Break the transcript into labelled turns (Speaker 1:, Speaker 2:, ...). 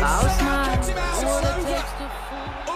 Speaker 1: I'll smile.